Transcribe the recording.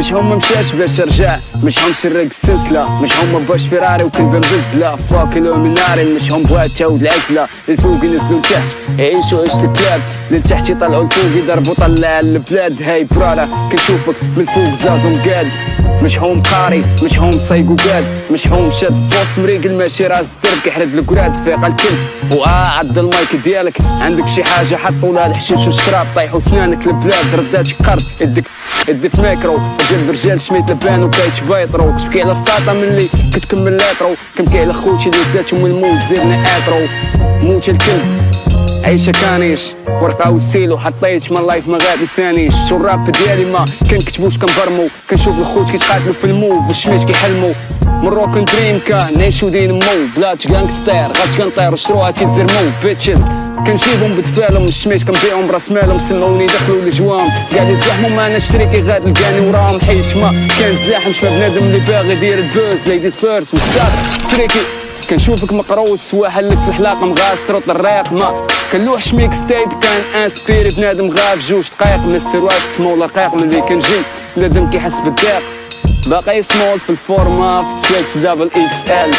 مش هما مشاش باش رجع مش هم سرق السلسلة مش هما باش فيراري وكلبة مبزلة فاك الومناري مش هم بواتشا والعزلة الفوق ينزلوا لتحت يعيشوا عيشة الكلاب. للتحت يطلعوا الفوق يضربوا طلع البلاد. هاي برادا كنشوفك من الفوق زازو مقاد مش هوم قاري مش هوم صيق وقاد. مش هوم شد بوس مريقل ماشي راس الدرك يحرد الكراد فيق الكل وقاعد المايك ديالك. عندك شي حاجة حطوا لها الحشيش والشراب طيحوا سنانك البلاد. ردات قرض. يدك يدي في ميكرو. رجال شميت لبان وكايتش بايطرو. كتبكي على الساطة من اللي كتكمل لاترو. كنبكي على خوتي اللي داتهم الموت زيرنا آترو. موت الكلب. عيشة كانيش. ورقة وسيلو حطيت من لايف ما غادي سانيش. شو الراب ديالي ما كنكتبوش كنبرمو. كنشوف الخوت كيتقاتلو في الموف والشميت كيحلمو. من روكن دريم نعيشو دين مو. بلاتش غانكستير غات كنطير وشروها كيتزرمو. بيتشز كنجيبهم بدفالهم الشميت كنبيعهم برأس مالهم. سمعوني دخلوا لجوام قاعد يتزاحموا معنا الشريك غاد لقاني وراهم. حيت ما كان زاحم. شباب بنادم اللي باغي يدير البوز. ليديز فيرست والساق تريكي كنشوفك مقروس واحد لك في الحلاقه مغاس رط الرايق ما. كنلوح شميك ستيب كان انسبيري بنادم غاف جوج دقايق من السرواج سمول رقيق ملي كنجي بنادم كيحس بالضيق. باقي سمول في الفورما في 6 دبل إكس إل.